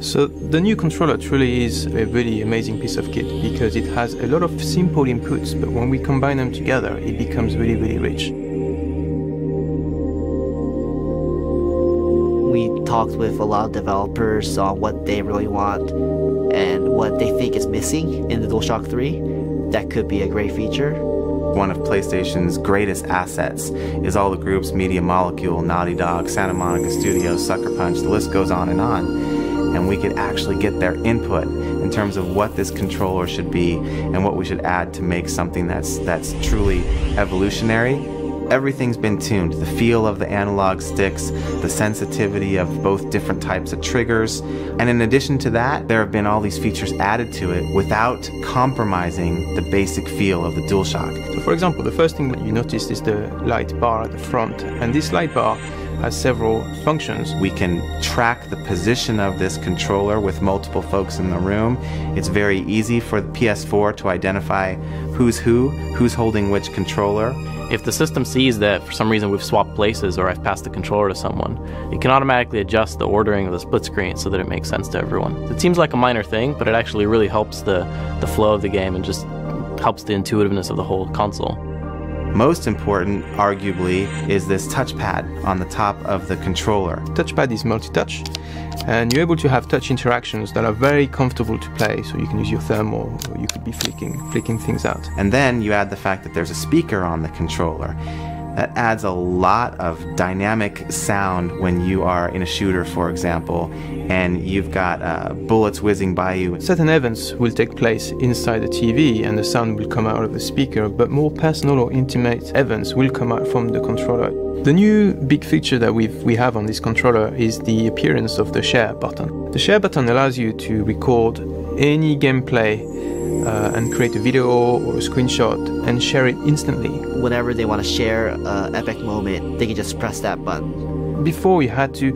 So the new controller truly is a really amazing piece of kit because it has a lot of simple inputs, but when we combine them together, it becomes really, really rich. We talked with a lot of developers on what they really want and what they think is missing in the DualShock 3 that could be a great feature. One of PlayStation's greatest assets is all the groups Media Molecule, Naughty Dog, Santa Monica Studios, Sucker Punch, the list goes on and on and we could actually get their input in terms of what this controller should be and what we should add to make something that's that's truly evolutionary. Everything's been tuned. The feel of the analog sticks, the sensitivity of both different types of triggers. And in addition to that, there have been all these features added to it without compromising the basic feel of the DualShock. So for example, the first thing that you notice is the light bar at the front. And this light bar has several functions. We can track the position of this controller with multiple folks in the room. It's very easy for the PS4 to identify who's who, who's holding which controller. If the system sees that for some reason we've swapped places or I've passed the controller to someone, it can automatically adjust the ordering of the split screen so that it makes sense to everyone. It seems like a minor thing, but it actually really helps the, the flow of the game and just helps the intuitiveness of the whole console. Most important, arguably, is this touchpad on the top of the controller. Touchpad is multi-touch, and you're able to have touch interactions that are very comfortable to play. So you can use your thumb, or you could be flicking, flicking things out. And then you add the fact that there's a speaker on the controller. That adds a lot of dynamic sound when you are in a shooter, for example, and you've got uh, bullets whizzing by you. Certain events will take place inside the TV and the sound will come out of the speaker, but more personal or intimate events will come out from the controller. The new big feature that we we have on this controller is the appearance of the share button. The share button allows you to record any gameplay uh, and create a video or a screenshot and share it instantly. Whenever they want to share an epic moment, they can just press that button. Before you had to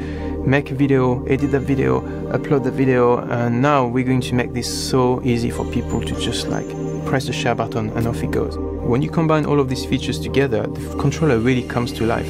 make a video, edit the video, upload the video, and now we're going to make this so easy for people to just like press the share button and off it goes. When you combine all of these features together, the controller really comes to life.